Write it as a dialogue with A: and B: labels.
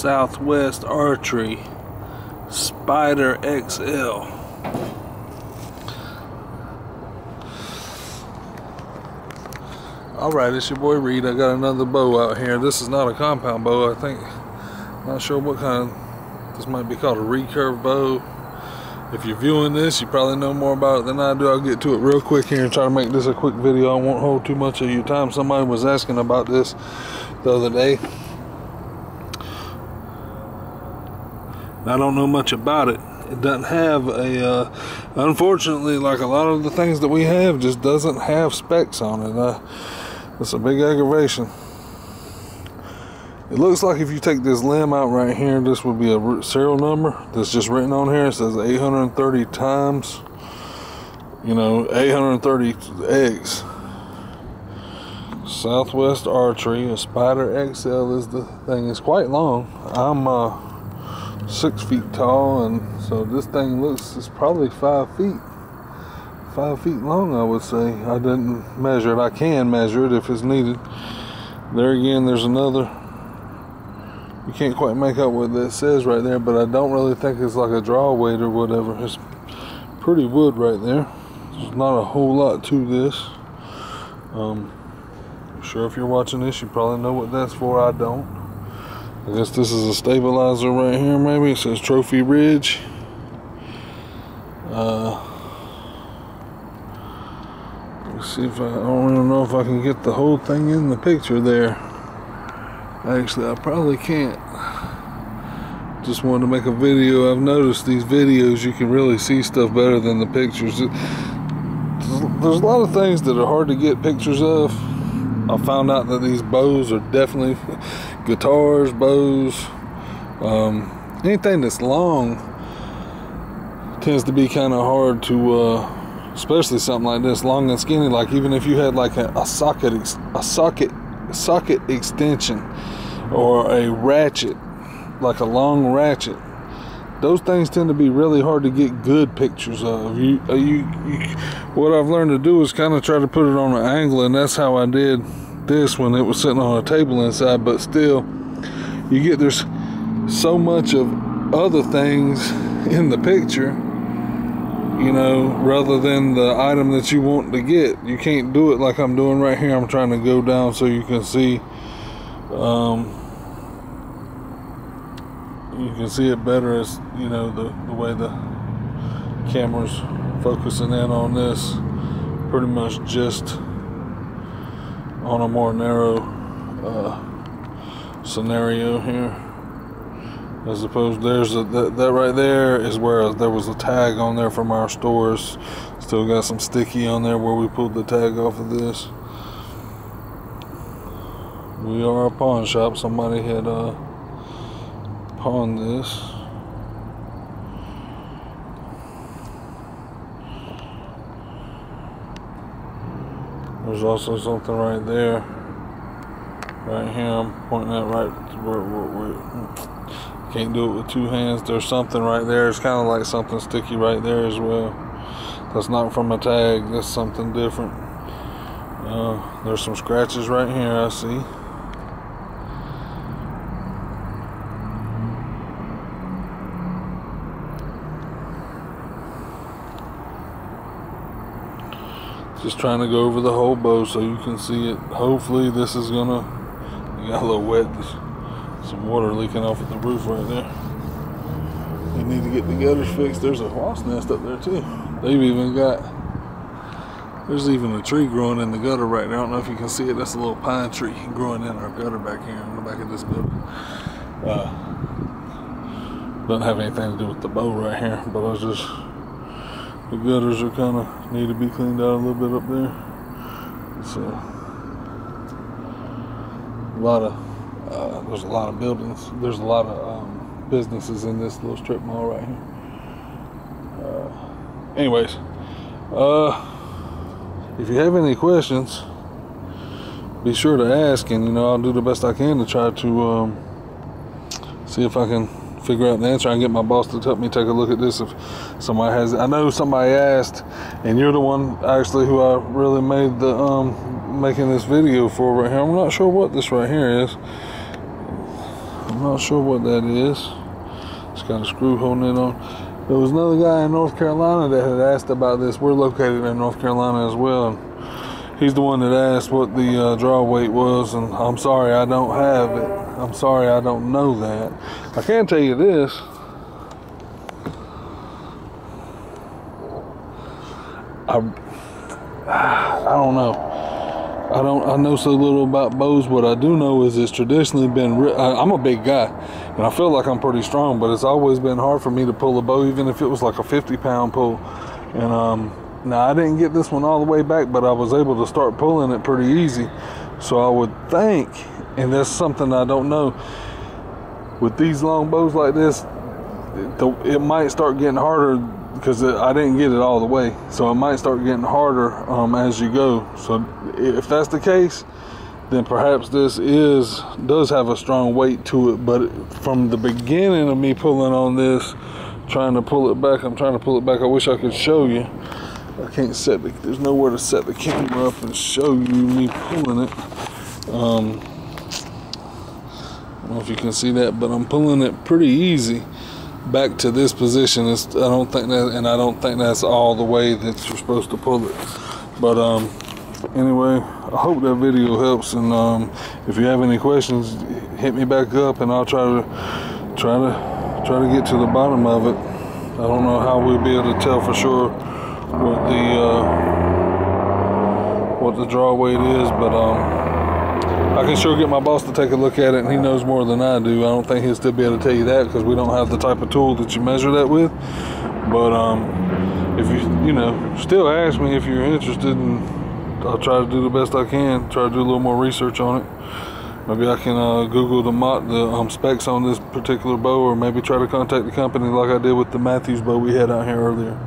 A: Southwest Archery Spyder XL. Alright, it's your boy Reed. I got another bow out here. This is not a compound bow, I think. Not sure what kind of, this might be called a recurve bow. If you're viewing this, you probably know more about it than I do. I'll get to it real quick here and try to make this a quick video. I won't hold too much of your time. Somebody was asking about this the other day. I don't know much about it. It doesn't have a, uh, unfortunately, like a lot of the things that we have, just doesn't have specs on it. Uh, it's a big aggravation. It looks like if you take this limb out right here, this would be a serial number that's just written on here. It says 830 times, you know, 830 eggs. Southwest Archery, a Spyder XL is the thing. It's quite long. I'm uh, six feet tall, and so this thing looks, it's probably five feet. Five feet long, I would say. I didn't measure it. I can measure it if it's needed. There again, there's another you can't quite make out what that says right there, but I don't really think it's like a draw weight or whatever. It's pretty wood right there. There's not a whole lot to this. Um, sure if you're watching this, you probably know what that's for. I don't. I guess this is a stabilizer right here, maybe. It says Trophy Ridge. Uh, let's see if I, I don't even know if I can get the whole thing in the picture there. Actually, I probably can't. Just wanted to make a video. I've noticed these videos, you can really see stuff better than the pictures. There's a lot of things that are hard to get pictures of. I found out that these bows are definitely guitars, bows, um, anything that's long tends to be kind of hard to, uh, especially something like this, long and skinny. Like even if you had like a, a socket, a socket socket extension or a ratchet, like a long ratchet. Those things tend to be really hard to get good pictures of. You, uh, you, you what I've learned to do is kind of try to put it on an angle, and that's how I did this one it was sitting on a table inside. But still, you get there's so much of other things in the picture you know, rather than the item that you want to get. You can't do it like I'm doing right here. I'm trying to go down so you can see, um, you can see it better as, you know, the, the way the camera's focusing in on this. Pretty much just on a more narrow uh, scenario here. As opposed there's a that, that right there is where there was a tag on there from our stores. Still got some sticky on there where we pulled the tag off of this. We are a pawn shop. Somebody had uh pawned this there's also something right there right here I'm pointing at right where, where, where can't do it with two hands. There's something right there. It's kind of like something sticky right there as well. That's not from a tag. That's something different. Uh, there's some scratches right here I see. Just trying to go over the whole bow so you can see it. Hopefully this is gonna, got a little wet some water leaking off at the roof right there. They need to get the gutters fixed. There's a wasp nest up there too. They've even got, there's even a tree growing in the gutter right now. I don't know if you can see it. That's a little pine tree growing in our gutter back here in the back of this building. Uh, doesn't have anything to do with the bow right here, but I was just, the gutters are kind of, need to be cleaned out a little bit up there. So, a lot of uh, there's a lot of buildings. There's a lot of um, businesses in this little strip mall right here. Uh, anyways, uh, if you have any questions, be sure to ask, and you know I'll do the best I can to try to um, see if I can figure out the answer. I can get my boss to help me take a look at this if somebody has. I know somebody asked, and you're the one actually who I really made the um, making this video for right here. I'm not sure what this right here is I'm not sure what that is. It's got a screw holding it on. There was another guy in North Carolina that had asked about this. We're located in North Carolina as well. He's the one that asked what the uh, draw weight was, and I'm sorry I don't have it. I'm sorry I don't know that. I can tell you this. I, I don't know. I don't. I know so little about bows. What I do know is it's traditionally been. I, I'm a big guy, and I feel like I'm pretty strong, but it's always been hard for me to pull a bow, even if it was like a 50 pound pull. And um, now I didn't get this one all the way back, but I was able to start pulling it pretty easy. So I would think, and that's something I don't know. With these long bows like this, it, might start getting harder because I didn't get it all the way. So it might start getting harder um, as you go. So if that's the case, then perhaps this is does have a strong weight to it. But from the beginning of me pulling on this, trying to pull it back, I'm trying to pull it back. I wish I could show you. I can't set the, there's nowhere to set the camera up and show you me pulling it. Um, I don't know if you can see that, but I'm pulling it pretty easy back to this position. It's, I don't think that, and I don't think that's all the way that you're supposed to pull it. But um, anyway, I hope that video helps. And um, if you have any questions, hit me back up, and I'll try to try to try to get to the bottom of it. I don't know how we'll be able to tell for sure what the uh, what the draw weight is, but um. I can sure get my boss to take a look at it, and he knows more than I do. I don't think he'll still be able to tell you that because we don't have the type of tool that you measure that with. But um, if you, you know, still ask me if you're interested, and I'll try to do the best I can. Try to do a little more research on it. Maybe I can uh, Google the, the um, specs on this particular bow, or maybe try to contact the company like I did with the Mathews bow we had out here earlier.